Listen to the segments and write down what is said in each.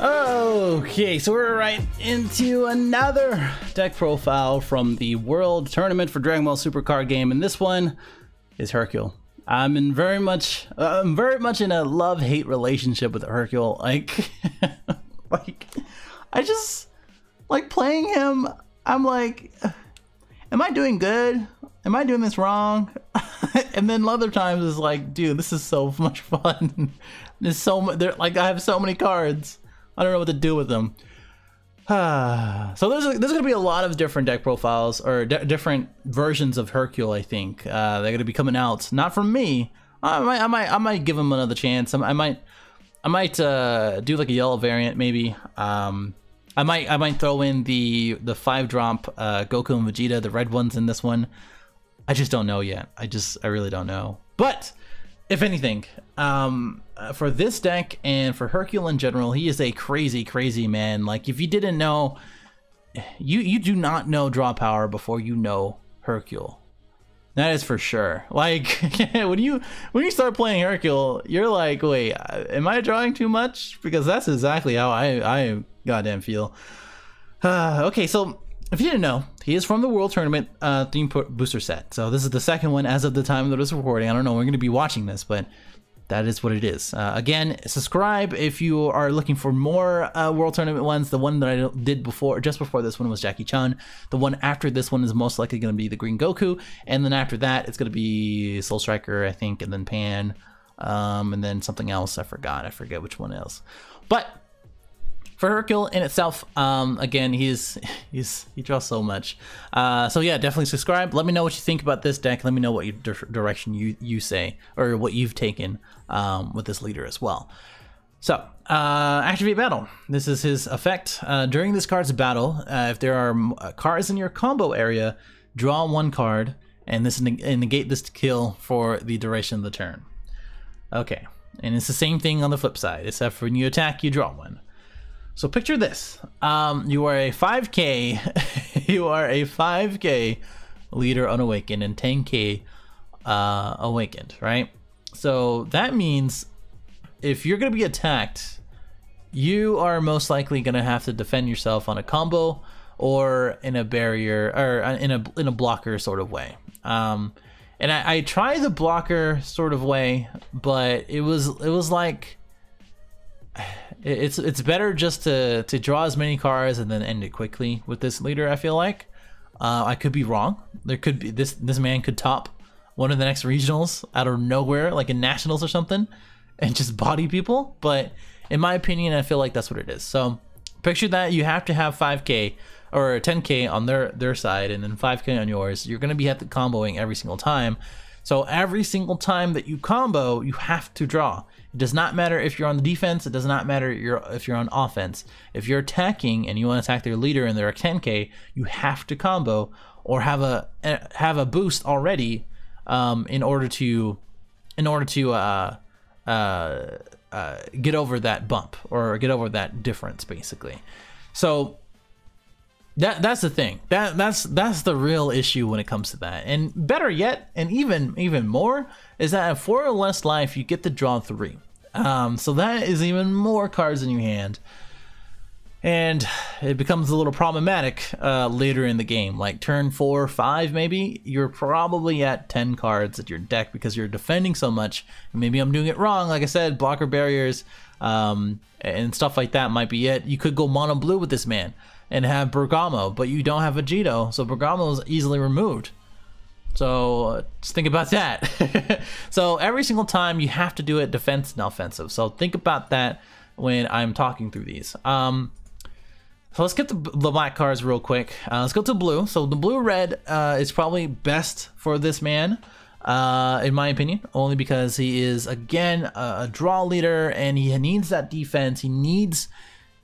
Okay, so we're right into another deck profile from the World Tournament for Dragon Ball Super card game, and this one is Hercule. I'm in very much, I'm very much in a love-hate relationship with Hercule. Like, like, I just like playing him. I'm like, am I doing good? Am I doing this wrong? and then other times it's like, dude, this is so much fun. There's so much. Like, I have so many cards. I don't know what to do with them. so there's there's gonna be a lot of different deck profiles or different versions of Hercule. I think uh, they're gonna be coming out. Not from me. I might I might I might give him another chance. I, I might I might uh, do like a yellow variant maybe. Um, I might I might throw in the the five drop uh, Goku and Vegeta, the red ones in this one. I just don't know yet. I just I really don't know. But if anything, um, uh, for this deck and for Hercule in general, he is a crazy, crazy man. Like if you didn't know, you you do not know draw power before you know Hercule. That is for sure. Like when you when you start playing Hercule, you're like, wait, uh, am I drawing too much? Because that's exactly how I I goddamn feel. Uh, okay, so if you didn't know, he is from the World Tournament uh, theme booster set. So this is the second one as of the time that it's recording. I don't know. We're going to be watching this, but that is what it is. Uh, again, subscribe if you are looking for more uh, World Tournament ones. The one that I did before, just before this one, was Jackie Chun. The one after this one is most likely going to be the Green Goku, and then after that, it's going to be Soul Striker, I think, and then Pan, um, and then something else. I forgot. I forget which one else. But for Hercule in itself, um, again, he's he's he draws so much. Uh, so yeah, definitely subscribe. Let me know what you think about this deck. Let me know what your direction you you say or what you've taken um, with this leader as well. So, uh, activate battle. This is his effect. Uh, during this card's battle, uh, if there are uh, cards in your combo area, draw one card, and this and negate this to kill for the duration of the turn. Okay, and it's the same thing on the flip side, except for when you attack, you draw one. So picture this. Um, you are a 5k, you are a 5k leader unawakened and 10k uh, awakened, right? So that means if you're going to be attacked, you are most likely going to have to defend yourself on a combo or in a barrier or in a in a blocker sort of way. Um, and I, I tried the blocker sort of way, but it was it was like it's it's better just to to draw as many cards and then end it quickly with this leader. I feel like uh, I could be wrong. There could be this this man could top one of the next regionals out of nowhere, like in nationals or something, and just body people. But in my opinion, I feel like that's what it is. So picture that you have to have 5k or 10k on their their side and then 5k on yours. You're gonna be at the comboing every single time. So every single time that you combo, you have to draw. It does not matter if you're on the defense. It does not matter if you're on offense. If you're attacking and you want to attack their leader and they're a 10k, you have to combo or have a have a boost already um, in order to in order to uh, uh, uh, get over that bump or get over that difference, basically. So that that's the thing. That that's that's the real issue when it comes to that. And better yet, and even even more, is that at four or less life, you get to draw three. Um, so that is even more cards in your hand. And it becomes a little problematic uh, later in the game. Like turn four, five, maybe you're probably at ten cards at your deck because you're defending so much. Maybe I'm doing it wrong. Like I said, blocker barriers um, and stuff like that might be it. You could go mono blue with this man and have Bergamo, but you don't have Vegito, so Bergamo is easily removed. So uh, just think about that. so every single time you have to do it defense and offensive. So think about that when I'm talking through these. Um, so let's get the, the black cards real quick. Uh, let's go to blue. So the blue red uh, is probably best for this man, uh, in my opinion, only because he is again a, a draw leader and he needs that defense. He needs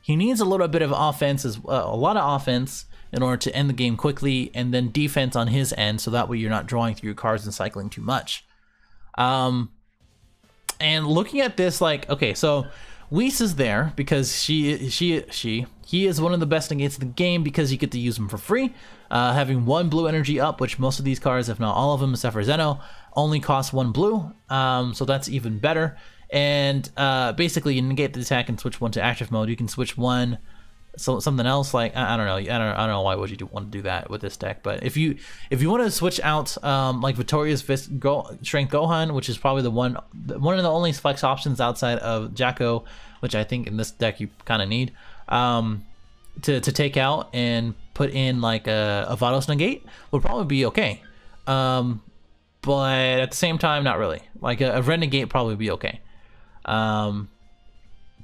he needs a little bit of offense, as uh, a lot of offense in order to end the game quickly, and then defense on his end, so that way you're not drawing through your cards and cycling too much. Um, and looking at this, like, okay, so Whis is there because she, she, she, he is one of the best against the game because you get to use him for free. Uh, having one blue energy up, which most of these cards, if not all of them, except for Zeno, only cost one blue. Um, so that's even better. And uh, basically you negate the attack and switch one to active mode. You can switch one so something else like I, I don't know. I don't, I don't know why would you do, want to do that with this deck but if you if you want to switch out um, like Victorious Fist Go, Strength Gohan which is probably the one one of the only flex options outside of Jaco which I think in this deck you kind of need um, to, to take out and put in like a, a Vados Negate would probably be okay. Um, but at the same time not really. Like a, a Renegade probably be okay um,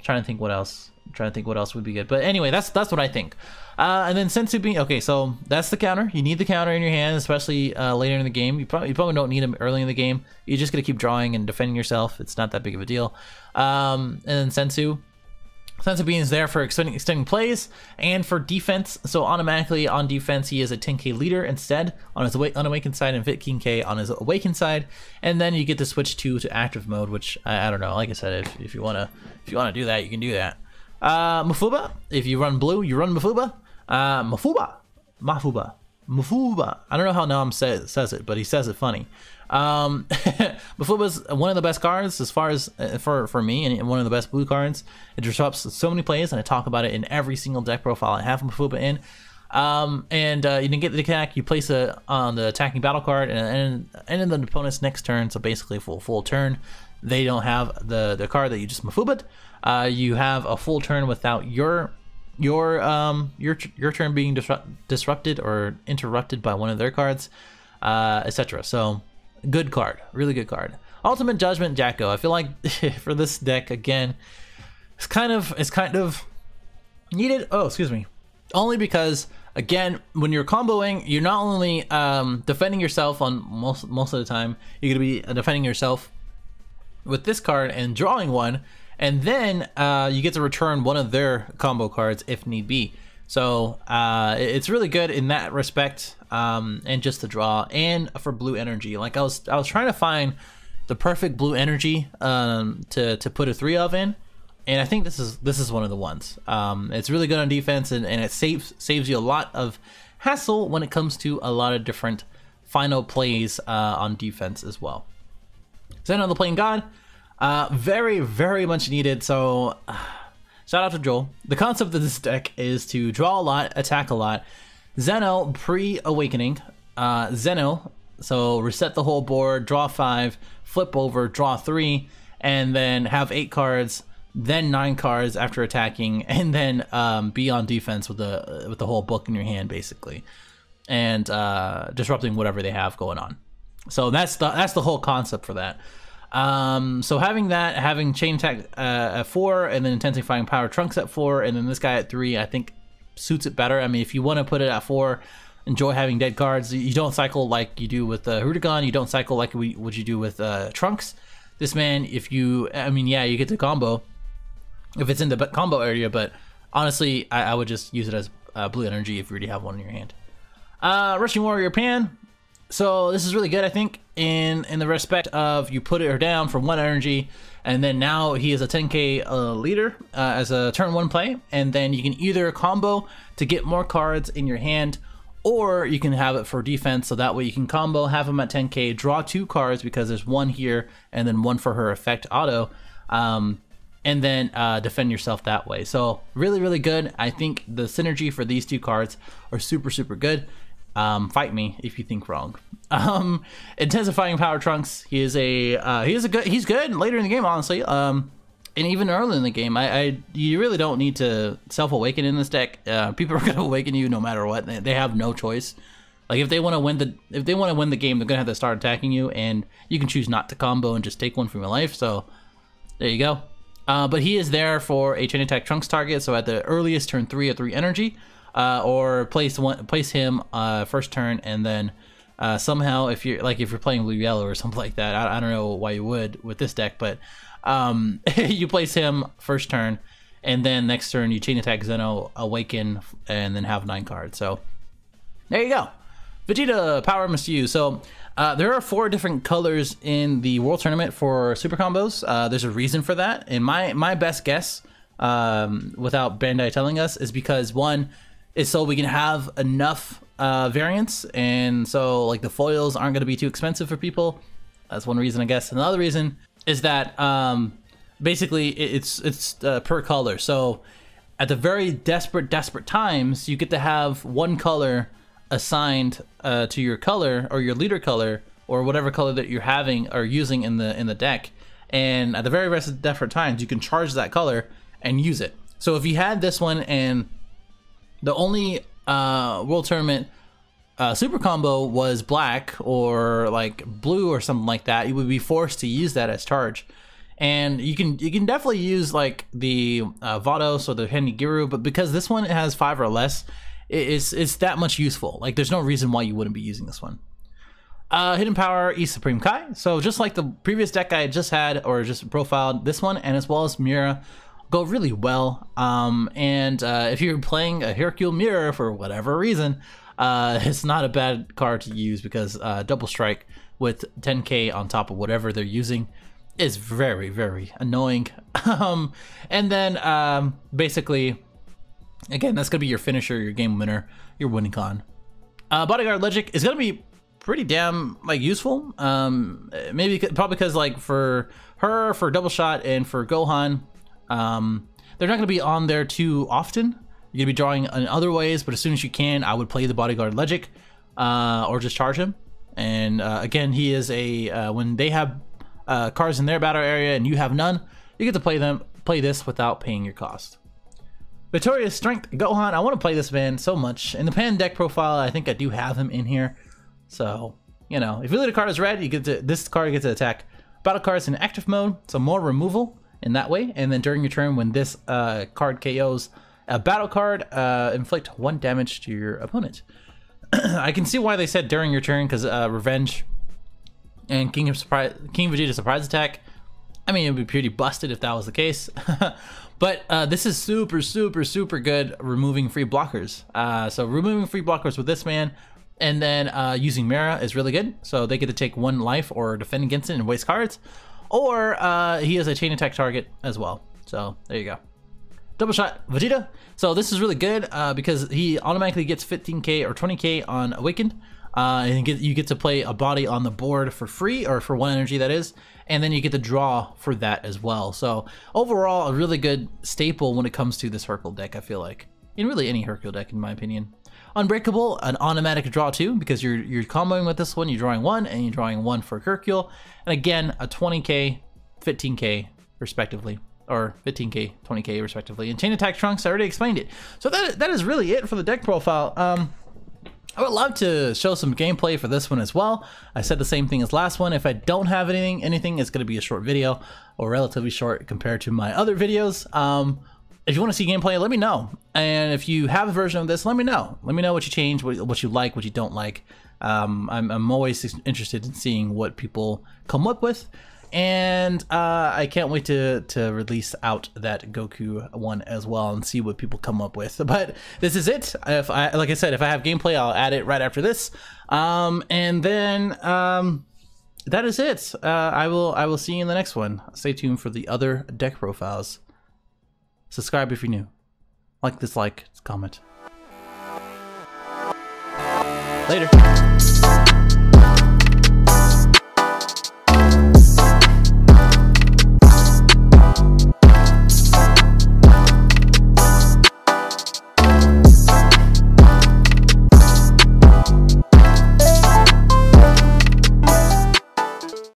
trying to think what else I'm trying to think what else would be good. But anyway, that's that's what I think. Uh, and then Senzu Bean okay, so that's the counter. You need the counter in your hand, especially uh, later in the game. You probably you probably don't need them early in the game. You're just gonna keep drawing and defending yourself. It's not that big of a deal. Um, and then Senzu, Senzu Bean is there for extending, extending plays and for defense. So automatically on defense, he is a 10k leader instead on his unawakened side and 15k on his awakened side. And then you get to switch to to active mode, which I, I don't know. Like I said, if, if you wanna if you wanna do that, you can do that. Uh, Mafuba, if you run blue, you run Mafuba. Uh, Mafuba, Mafuba, Mafuba. I don't know how Nam says, says it, but he says it funny. Um, Mafuba's one of the best cards as far as uh, for for me, and one of the best blue cards. It disrupts so many plays, and I talk about it in every single deck profile I have Mafuba in. Um, and uh, you can get the attack. You place it on the attacking battle card, and and, in the opponent's next turn. So basically, full full turn, they don't have the the card that you just Mafubaed uh, you have a full turn without your your um your your turn being disrupt, disrupted or interrupted by one of their cards, uh, etc. So good card, really good card. Ultimate Judgment Jaco. I feel like for this deck again, it's kind of it's kind of needed. Oh, excuse me. Only because again, when you're comboing, you're not only um, defending yourself on most most of the time, you're gonna be defending yourself with this card and drawing one and then uh, you get to return one of their combo cards if need be. So uh, it's really good in that respect, um, and just to draw and for blue energy. Like I was, I was trying to find the perfect blue energy um, to to put a three of in, and I think this is this is one of the ones. Um, it's really good on defense, and, and it saves saves you a lot of hassle when it comes to a lot of different final plays uh, on defense as well. Xeno the Playing God. Uh, very, very much needed. So, uh, shout out to Joel. The concept of this deck is to draw a lot, attack a lot. Zeno pre-awakening. Uh, Xeno, so reset the whole board, draw five, flip over, draw three, and then have eight cards, then nine cards after attacking, and then um, be on defense with the with the whole book in your hand, basically, and uh, disrupting whatever they have going on. So that's the that's the whole concept for that. Um, so having that, having chain attack uh, at four, and then intensifying power trunks at four, and then this guy at three, I think suits it better. I mean, if you want to put it at four, enjoy having dead cards. You don't cycle like you do with uh, Hirudegarn. You don't cycle like we, what you do with uh, Trunks. This man, if you, I mean, yeah, you get the combo if it's in the combo area, but honestly, I, I would just use it as uh, blue energy if you already have one in your hand. Uh, Rushing Warrior Pan, so this is really good, I think, in in the respect of you put her down for one energy, and then now he is a 10k uh, leader uh, as a turn one play, and then you can either combo to get more cards in your hand, or you can have it for defense, so that way you can combo, have him at 10k, draw two cards because there's one here and then one for her effect auto, um, and then uh, defend yourself that way. So really, really good. I think the synergy for these two cards are super, super good. Um, fight me if you think wrong. Um, intensifying power trunks. He is a uh, he is a good. He's good later in the game, honestly. Um, and even early in the game, I, I you really don't need to self awaken in this deck. Uh, people are gonna awaken you no matter what. They, have no choice. Like if they want to win the if they want to win the game, they're gonna have to start attacking you, and you can choose not to combo and just take one from your life. So there you go. Uh, but he is there for a chain attack trunks target. So at the earliest turn three or three energy, uh, or place one place him uh, first turn and then uh, somehow if you're like if you're playing blue yellow or something like that I, I don't know why you would with this deck but um, you place him first turn and then next turn you chain attack Xeno awaken and then have nine cards. So there you go. Vegeta power must use so uh, there are four different colors in the World Tournament for super combos. Uh, there's a reason for that, and my my best guess, um, without Bandai telling us, is because one, is so we can have enough uh, variants, and so like the foils aren't going to be too expensive for people. That's one reason, I guess. Another reason is that um, basically it's it's uh, per color. So at the very desperate desperate times, you get to have one color assigned uh, to your color or your leader color or whatever color that you're having or using in the in the deck. And at the very rest of different times, you can charge that color and use it. So if you had this one and the only uh, World Tournament uh, super combo was black or like blue or something like that, you would be forced to use that as charge. And you can you can definitely use like the uh, Vados or the Hanigiru, but because this one has five or less, it's it's that much useful. Like there's no reason why you wouldn't be using this one. Uh, Hidden Power East Supreme Kai. So just like the previous deck I just had or just profiled, this one and as well as Mira go really well. Um, and uh, if you're playing a Hercule Mirror for whatever reason, uh, it's not a bad card to use because uh, Double Strike with 10k on top of whatever they're using is very, very annoying. um, and then um, basically, again, that's going to be your finisher, your game winner, your winning con. Uh, Bodyguard Legic is going to be pretty damn like useful. Um, maybe probably because like for her, for Double Shot, and for Gohan, um, they're not going to be on there too often. You're going to be drawing in other ways, but as soon as you can, I would play the Bodyguard Legic uh, or just charge him. And uh, again, he is a uh, when they have uh, cards in their battle area and you have none, you get to play them play this without paying your cost. Victorious Strength Gohan, I want to play this man so much. In the pan deck profile, I think I do have him in here. So, you know, if you a card is red, you get to this card gets to attack battle cards in active mode, so more removal in that way. And then during your turn, when this uh, card KOs a battle card, uh, inflict one damage to your opponent. I can see why they said during your turn, because uh, Revenge and King of Surprise, King Vegeta Surprise Attack. I mean, it would be pretty busted if that was the case. but uh, this is super, super, super good removing free blockers. Uh, so removing free blockers with this man and then uh, using Mira is really good. So they get to take one life or defend against it and waste cards. Or uh, he is a chain attack target as well. So there you go. Double shot Vegeta. So this is really good uh, because he automatically gets 15k or 20k on Awakened. Uh, and get, you get to play a body on the board for free, or for one energy that is, and then you get to draw for that as well. So overall, a really good staple when it comes to this Hercule deck, I feel like. In really any Hercule deck, in my opinion. Unbreakable, an automatic draw two, because you're you're comboing with this one, you're drawing one, and you're drawing one for Hercule. And again, a 20k, 15k, respectively or 15k, 20k respectively. And Chain Attack Trunks, I already explained it. So that that is really it for the deck profile. Um, I would love to show some gameplay for this one as well. I said the same thing as last one. If I don't have anything, anything, it's going to be a short video or relatively short compared to my other videos. Um, if you want to see gameplay, let me know. And if you have a version of this, let me know. Let me know what you change, what, what you like, what you don't like. Um, I'm, I'm always interested in seeing what people come up with and uh, I can't wait to to release out that Goku one as well and see what people come up with. But this is it. If I like I said, if I have gameplay, I'll add it right after this. Um, and then um, that is it. Uh, I will I will see you in the next one. Stay tuned for the other deck profiles. Subscribe if you're new. Like, dislike, comment. Later.